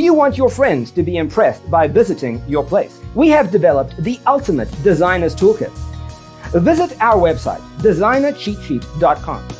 You want your friends to be impressed by visiting your place? We have developed the ultimate designer's toolkit. Visit our website, designercheatsheet.com.